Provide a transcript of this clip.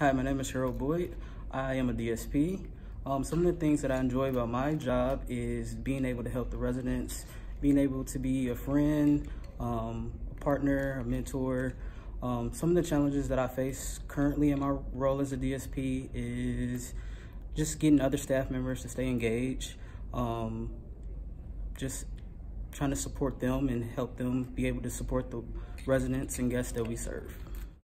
Hi, my name is Harold Boyd. I am a DSP. Um, some of the things that I enjoy about my job is being able to help the residents, being able to be a friend, um, a partner, a mentor. Um, some of the challenges that I face currently in my role as a DSP is just getting other staff members to stay engaged, um, just trying to support them and help them be able to support the residents and guests that we serve.